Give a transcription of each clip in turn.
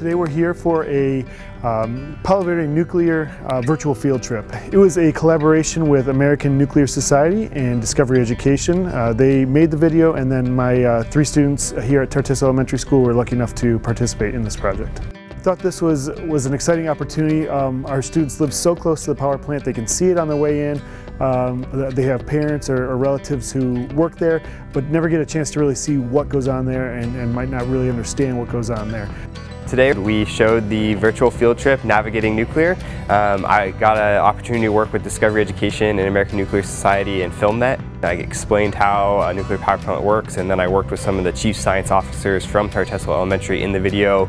Today we're here for a um, Palo Verde nuclear uh, virtual field trip. It was a collaboration with American Nuclear Society and Discovery Education. Uh, they made the video and then my uh, three students here at Tartesso Elementary School were lucky enough to participate in this project. I thought this was, was an exciting opportunity. Um, our students live so close to the power plant, they can see it on their way in. Um, they have parents or, or, relatives who work there, but never get a chance to really see what goes on there and, and might not really understand what goes on there. Today we showed the virtual field trip Navigating Nuclear. Um, I got an opportunity to work with Discovery Education and American Nuclear Society and film that. I explained how a nuclear power plant works and then I worked with some of the chief science officers from Tartesso Elementary in the video.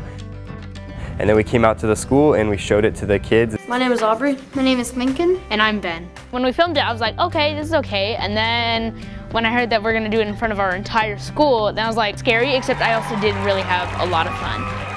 And then we came out to the school and we showed it to the kids. My name is Aubrey. My name is Lincoln. And I'm Ben. When we filmed it, I was like, okay, this is okay. And then when I heard that we're gonna do it in front of our entire school, then I was like scary, except I also did really have a lot of fun.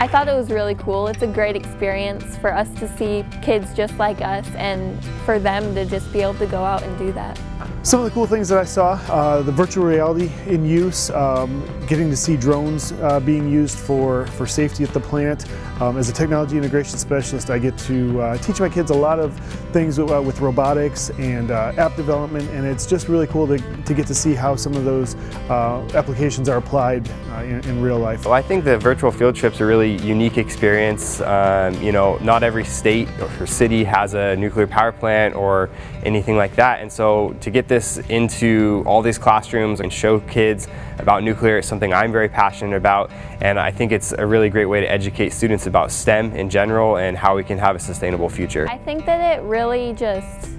I thought it was really cool. It's a great experience for us to see kids just like us and for them to just be able to go out and do that. Some of the cool things that I saw, uh, the virtual reality in use, um, getting to see drones uh, being used for, for safety at the plant. Um, as a technology integration specialist, I get to uh, teach my kids a lot of things with, uh, with robotics and uh, app development, and it's just really cool to, to get to see how some of those uh, applications are applied in, in, real life. Well, I think the virtual field trips are a really unique experience. Um, you know, not every state or city has a nuclear power plant or anything like that, and so to get this into all these classrooms and show kids about nuclear is something I'm very passionate about and I think it's a really great way to educate students about STEM in general and how we can have a sustainable future. I think that it really just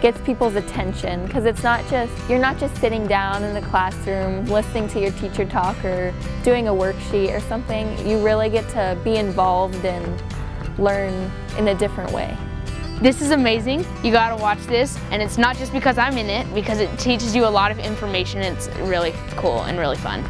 gets people's attention because it's not just, you're not just sitting down in the classroom listening to your teacher talk or doing a worksheet or something. You really get to be involved and learn in a different way. This is amazing. You gotta watch this. And it's not just because I'm in it, because it teaches you a lot of information. It's really cool and really fun.